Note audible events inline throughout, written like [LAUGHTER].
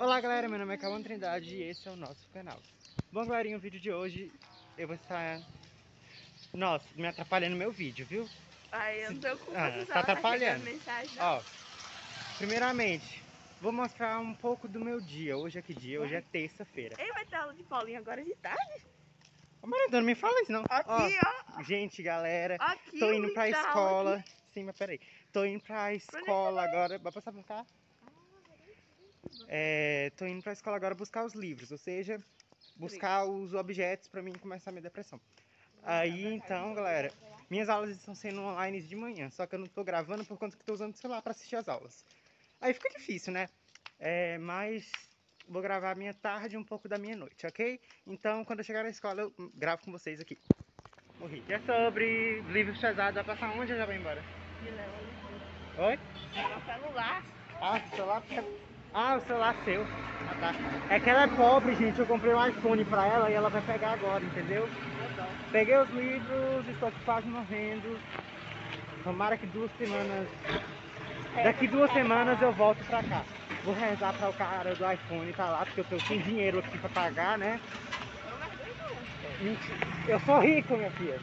Olá galera, meu nome é Cauã Trindade e esse é o nosso canal. Bom galerinha, o vídeo de hoje eu vou estar... Nossa, me atrapalhando meu vídeo, viu? Ai, eu não tenho culpa Ah, tá atrapalhando. mensagem. Ó, primeiramente, vou mostrar um pouco do meu dia. Hoje é que dia? Hoje é terça-feira. Ei, vai ter aula de Paulinho agora de tarde? Ô Maradona, não me fala isso não. Aqui, Ó, gente, galera, ó. Aqui, tô indo pra escola. Sim, mas peraí. Tô indo pra escola agora. Vai passar pra cá? É, tô indo pra escola agora buscar os livros, ou seja, buscar os objetos pra mim começar a minha depressão. Aí então, galera, minhas aulas estão sendo online de manhã, só que eu não tô gravando por conta que tô usando o celular pra assistir as aulas. Aí fica difícil, né? É, mas vou gravar a minha tarde e um pouco da minha noite, ok? Então, quando eu chegar na escola, eu gravo com vocês aqui. Morri. E é sobre livros pesados, vai passar onde ou já vai embora? Léo ali. Oi? Meu celular. Ah, celular. Ah, o celular seu. Ah, tá. É que ela é pobre, gente. Eu comprei um iPhone pra ela e ela vai pegar agora, entendeu? Peguei os livros, estou aqui quase morrendo. Tomara que duas semanas. Daqui duas semanas eu volto pra cá. Vou rezar pra o cara do iPhone tá lá, porque eu tô sem dinheiro aqui pra pagar, né? Mentira. Eu sou rico, minha filha.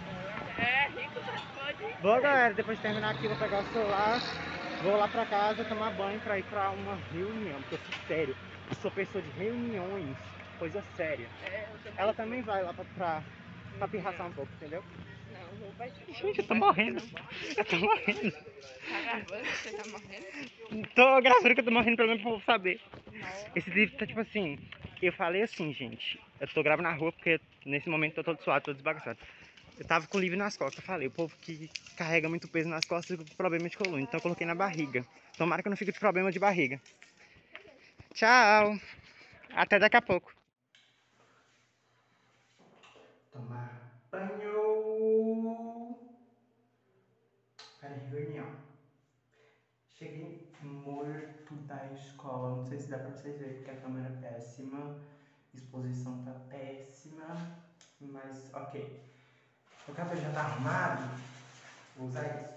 É, rico, mas pode. Bom, galera, depois de terminar aqui, vou pegar o celular, vou lá pra casa tomar banho pra ir pra uma reunião, porque eu sou sério, eu sou pessoa de reuniões, coisa séria. É. Ela também vai lá pra, pra, pra pirraçar um pouco, entendeu? Não, vou. Gente, eu tô morrendo, eu tô morrendo. Tá gravando? Você tá morrendo? Tô gravando que eu tô morrendo pelo menos povo saber. Esse livro tá tipo assim, eu falei assim, gente, eu tô gravando na rua porque nesse momento eu tô todo suado, tô desbagaçado. Eu tava com o livro nas costas, falei, o povo que carrega muito peso nas costas fica com problema de coluna, então eu coloquei na barriga. Tomara que eu não fique de problema de barriga. Tchau! Até daqui a pouco. Tomar banho para reunião. Cheguei morto da escola. Não sei se dá pra vocês verem porque a câmera é péssima. Exposição tá péssima. Mas ok. O cabelo já tá arrumado. Vou usar isso.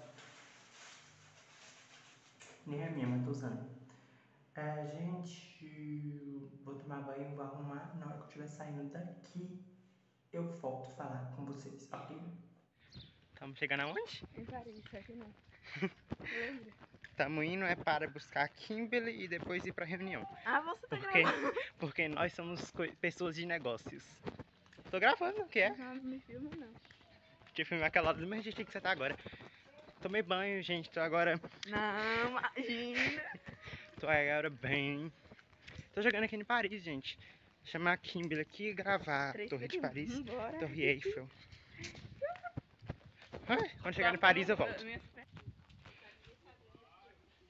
Nem é minha, mas tô usando. É, gente, vou tomar banho, vou arrumar. Na hora que eu estiver saindo daqui, eu volto falar com vocês, ok? Estamos chegando aonde? Não parei isso aqui não. [LAUGHS] Lembra? Estamos indo é para buscar Kimberly e depois ir para reunião. Ah, você tá Porque, gravando. [LAUGHS] porque nós somos pessoas de negócios. Tô gravando, o que é? Não, não me filma não. Eu filmar aquela hora do mesmo jeito que você tá agora. Tomei banho, gente, tô agora, Não, imagina. [LAUGHS] tô agora bem. Tô jogando aqui em Paris, gente. Chamar a Kimberly aqui e gravar Três Torre de. Paris, Bora. Torre Eiffel. [LAUGHS] Quando chegar em Paris eu volto.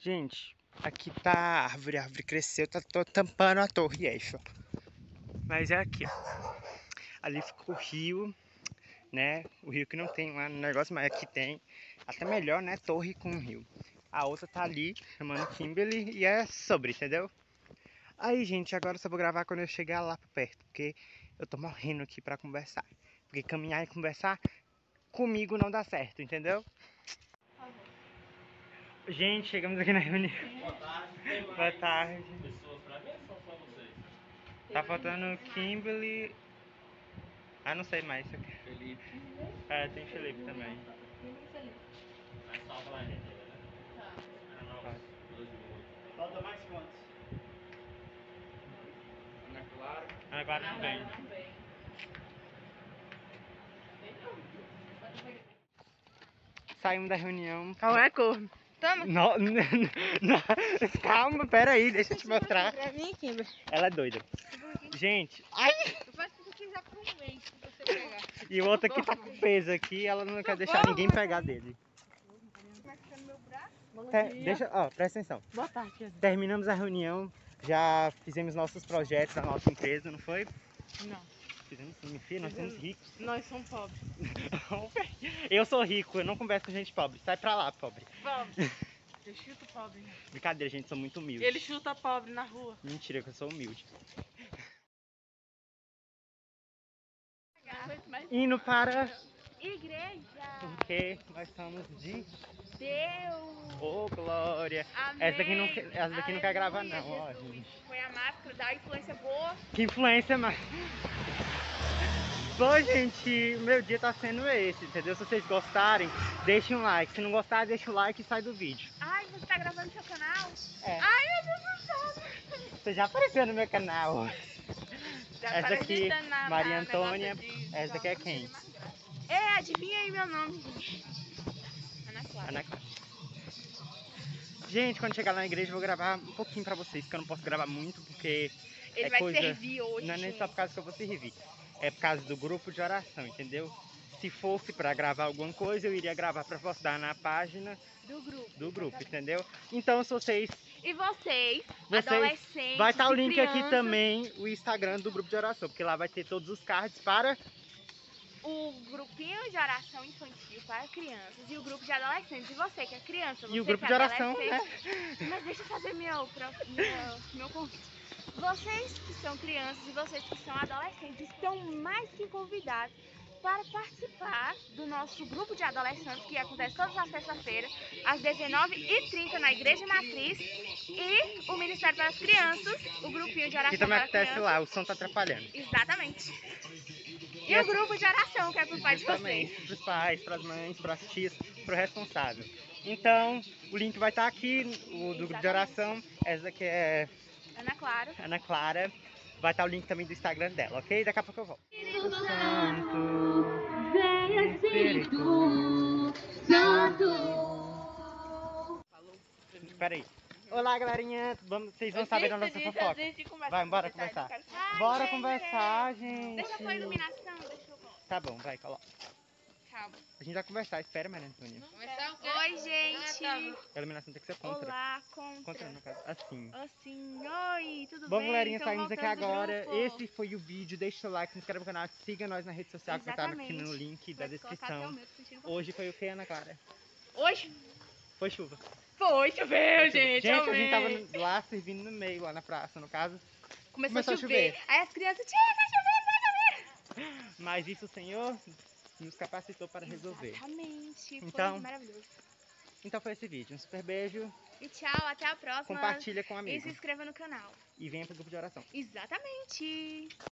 Gente, aqui tá a árvore, a árvore cresceu, tá, tô tampando a torre Eiffel. Mas é aqui, ó. Ali fica o rio, né? O rio que não tem lá no negócio, mas aqui tem. Até melhor, né? Torre com rio. A outra tá ali, chamando Kimberly, e é sobre, entendeu? Aí, gente, agora eu só vou gravar quando eu chegar lá perto, porque eu tô morrendo aqui pra conversar. Porque caminhar e conversar comigo não dá certo, entendeu? Gente, chegamos aqui na reunião. Boa tarde. Boa tarde. pessoas pra mim ou só vocês? Tá faltando Kimberly. Ah, não sei mais. Felipe. É, tem Felipe também. Mas salva lá a gente né? Tá. Falta mais quantos? Ana Clara. Ah, Agora também. Saímos da reunião. Calma, é corno. Toma. Não, não, não, calma, pera aí, deixa eu te mostrar. Ela é doida. Gente, ai, e o outro aqui tá com peso aqui, ela não quer deixar ninguém pegar dele. Que Te- deixa, ó, presta atenção. Boa tarde. Terminamos a reunião, já fizemos nossos projetos da nossa empresa, não foi? Não, Fizemos sim, filha, nós somos ricos. nós somos pobres. [LAUGHS] Eu sou rico, eu não converso com gente pobre. Sai pra lá, pobre. Pobre. [LAUGHS] Eu chuto pobre. Brincadeira, gente, sou muito humilde. Ele chuta pobre na rua. Mentira, que eu sou humilde. Indo para Igreja. porque nós somos de Deus! Ô, Glória. Amém! Essa daqui não, quer- essa daqui não quer gravar, não. Ó, gente. Foi a máscara da influência boa. Que influência, mas. Bom, gente, meu dia tá sendo esse, entendeu? Se vocês gostarem, deixem um like. Se não gostar, deixa o like e sai do vídeo. Ai, você tá gravando no seu canal? É. Ai, meu Deus do céu! Você já apareceu no meu canal. Essa aqui, Maria Antônia. de- Essa daqui é quem? É, adivinha aí meu nome, gente. Ana Clara. Ana Clara. Gente, quando chegar lá na igreja, eu vou gravar um pouquinho pra vocês, porque eu não posso gravar muito, porque Ele é vai coisa- servir hoje. não é nem só por causa que eu vou servir. É por causa do grupo de oração, entendeu? Se fosse pra gravar alguma coisa, eu iria gravar pra postar na página do grupo. do grupo, entendeu? Então, se vocês. E vocês, Vocês- adolescentes. Vai estar o e link aqui também, o Instagram do grupo de oração, porque lá vai ter todos os cards para. O grupinho de oração infantil para crianças e o grupo de adolescentes. E você que é criança, você E o grupo que de é oração, né? Mas deixa eu fazer meu, meu, meu convite. Vocês que são crianças e vocês que são adolescentes estão mais que convidados para participar do nosso grupo de adolescentes que acontece todas as terças-feiras, às 19h30 na Igreja Matriz e o Ministério para as Crianças, o grupinho de oração Que também para acontece crianças. lá, o som tá atrapalhando. Exatamente. E, E o essa- grupo de oração, que é pro pai de Justamente, vocês. pros pais, pras mães, pras tias, pro responsável. Então, o link vai estar aqui, o do grupo de oração. Essa daqui é Ana Clara. Ana Clara. Vai estar o link também do Instagram dela, ok? Daqui a pouco eu volto. Santo, Espírito Santo. Espera aí. Olá, galerinha. Vamos, vocês vão saber da nossa fofoca. Vai, bora conversar. Ai, Bora gente, conversar, gente. Deixa eu pôr a iluminação, deixa eu. Tá bom, vai, coloca. Calma. A gente vai conversar, espera, Maria Antônia. Oi, gente. A iluminação tem que ser contra. Olá, contra. Contra, no caso. Assim. Assim, oi, tudo Bom, bem? galerinha, Então, saímos aqui agora. grupo. Esse foi o vídeo. Deixa o like, se inscreve no canal, siga nós na rede social que vai estar aqui Exatamente. no link da o descrição. Hoje foi o que, Ana Clara? Hoje Foi chuva. foi, choveu, gente. Gente, a amei. gente tava lá servindo no meio, lá na praça, no caso. Começou, começou a a chover. chover. Aí as crianças, tia, tá chovendo, tá chovendo. Mas isso o Senhor nos capacitou para resolver. Exatamente. Então, foi maravilhoso. Então foi esse vídeo. Um super beijo. E tchau, até a próxima. Compartilha com E se amigos. inscreva no canal. E venha pro grupo de oração. Exatamente.